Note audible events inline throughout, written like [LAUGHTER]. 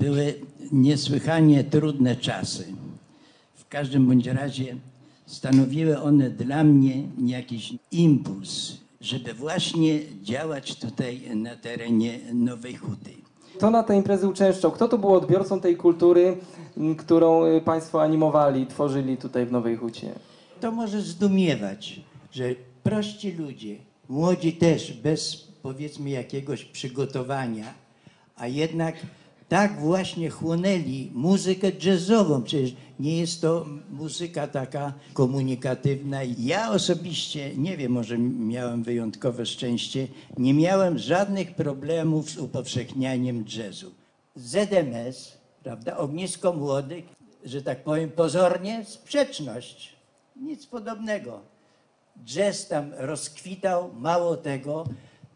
były niesłychanie trudne czasy. W każdym bądź razie stanowiły one dla mnie jakiś impuls, żeby właśnie działać tutaj na terenie Nowej Huty. Kto na te imprezy uczęszczał? Kto to był odbiorcą tej kultury, którą y, Państwo animowali, tworzyli tutaj w Nowej Hucie? To może zdumiewać, że prości ludzie, młodzi też, bez powiedzmy jakiegoś przygotowania, a jednak tak właśnie chłonęli muzykę jazzową. Przecież nie jest to muzyka taka komunikatywna. Ja osobiście, nie wiem, może miałem wyjątkowe szczęście, nie miałem żadnych problemów z upowszechnianiem jazzu. ZMS, prawda, Ognisko Młodych, że tak powiem pozornie, sprzeczność. Nic podobnego. Jazz tam rozkwitał, mało tego,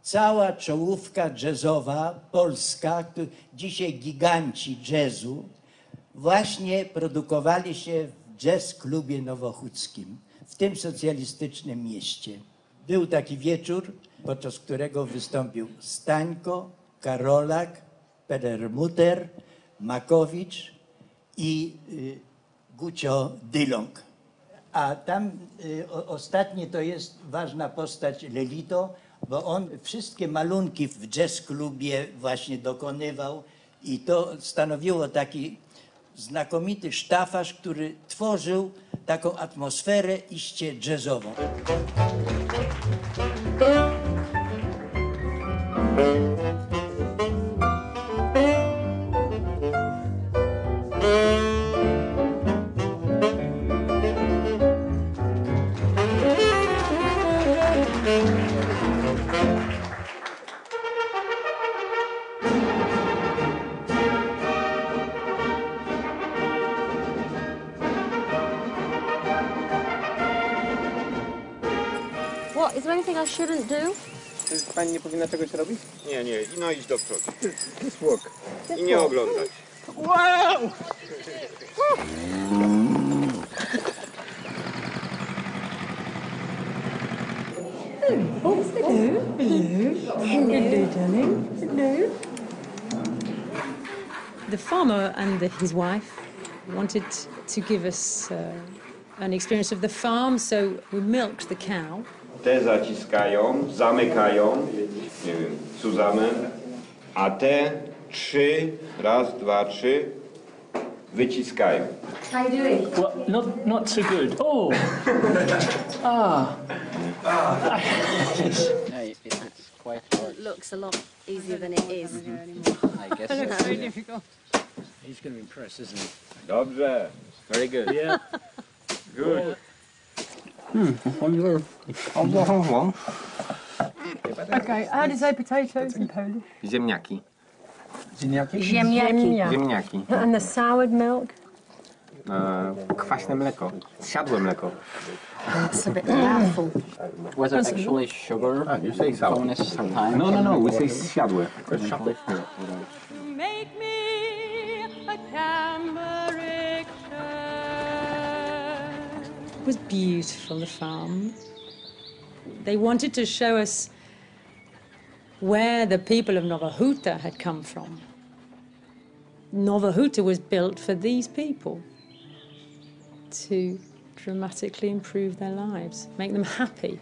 cała czołówka jazzowa polska, dzisiaj giganci jazzu, właśnie produkowali się w jazz klubie nowochódzkim, w tym socjalistycznym mieście. Był taki wieczór, podczas którego wystąpił Stańko, Karolak, Perermuter, Makowicz i y, Gucio Dylong. A tam y, o, ostatnie to jest ważna postać Lelito, bo on wszystkie malunki w jazz klubie właśnie dokonywał i to stanowiło taki znakomity sztafaż, który tworzył taką atmosferę iście jazzową. Anything I shouldn't do? Pani nie powinna czegoś robić? Nie, nie, no idź do przodu. Just walk. I nie oglądać. Wow! The farmer and the, his wife wanted to give us uh, an experience of the farm, so we milked the cow. Te zaciskają, zamykają, nie wiem, Suzamę, a te trzy, raz, dwa, trzy, wyciskają. How you doing? Well, not not too good. Oh, [LAUGHS] ah, Looks a lot easier than it is. I guess [LAUGHS] so. very difficult. He's going to be impressed, isn't he? Dobrze. Very good. yeah. Good. Okay, how do you say potatoes in Polish? Ziemniaki. Ziemniaki? Ziemniaki. Ziemniaki. And the soured milk? E, kwaśne mleko. Zsiadłe mleko. It's a bit mouthful. Was it actually sugar? Ah, you say sour. sometimes? No, no, no, we say zsiadłe. Make me a cambric It was beautiful, the farm. They wanted to show us where the people of Nova Huta had come from. Nova Huta was built for these people to dramatically improve their lives, make them happy.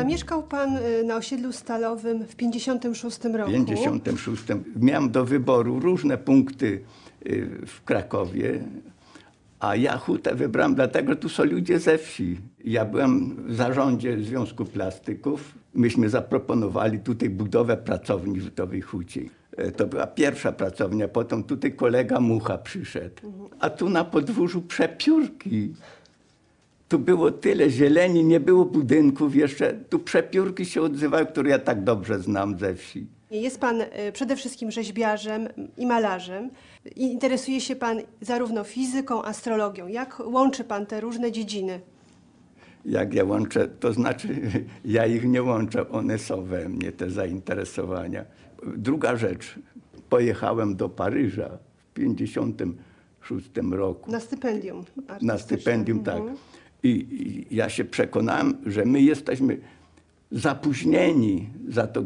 Zamieszkał pan y, na osiedlu stalowym w 56 roku. W 56 miałem do wyboru różne punkty y, w Krakowie, a ja Hutę wybrałem dlatego, że tu są ludzie ze wsi. Ja byłem w zarządzie Związku Plastyków. Myśmy zaproponowali tutaj budowę pracowni w Nowej Hucie. E, To była pierwsza pracownia, potem tutaj kolega Mucha przyszedł. A tu na podwórzu przepiórki. Tu było tyle zieleni, nie było budynków jeszcze. Tu przepiórki się odzywały, które ja tak dobrze znam ze wsi. Jest pan y, przede wszystkim rzeźbiarzem i malarzem. Interesuje się pan zarówno fizyką, astrologią. Jak łączy pan te różne dziedziny? Jak ja łączę, to znaczy [LAUGHS] ja ich nie łączę, one są we mnie, te zainteresowania. Druga rzecz, pojechałem do Paryża w 56 roku. Na stypendium Na stypendium, tak. Mhm. I, ja się przekonałem, że my jesteśmy zapóźnieni za, to,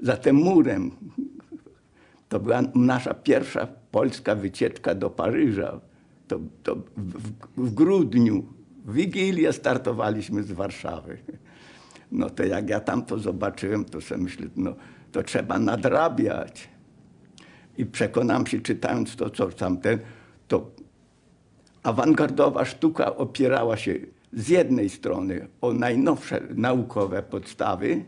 za tym murem. To była nasza pierwsza polska wycieczka do Paryża. To, to w, w grudniu, w Wigilię startowaliśmy z Warszawy. No to jak ja tam to zobaczyłem, to sobie myślę, no to trzeba nadrabiać. I przekonam się, czytając to, co tamten, to awangardowa sztuka opierała się z jednej strony o najnowsze naukowe podstawy,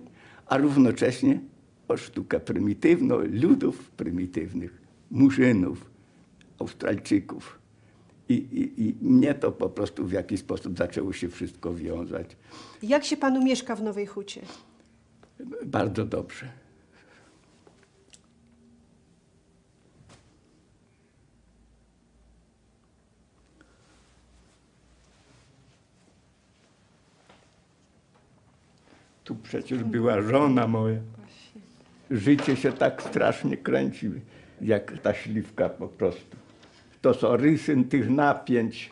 a równocześnie o sztukę prymitywną ludów prymitywnych, murzynów, Australijczyków. I, i, I mnie to po prostu w jakiś sposób zaczęło się wszystko wiązać. Jak się panu mieszka w Nowej Hucie? Bardzo dobrze. Tu przecież była żona moja. Życie się tak strasznie kręci, jak ta śliwka po prostu. To są rysy tych napięć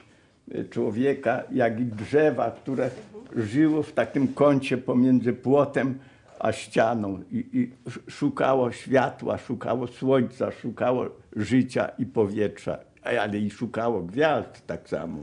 e, człowieka, jak i drzewa, które żyło w takim kącie pomiędzy płotem a ścianą i, i sz- szukało światła, szukało słońca, szukało życia i powietrza, ale i szukało gwiazd tak samo.